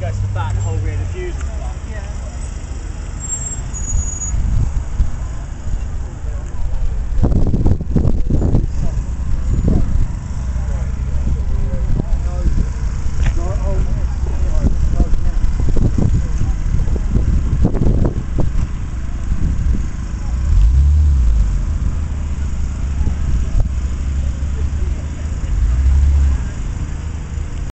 guys for that.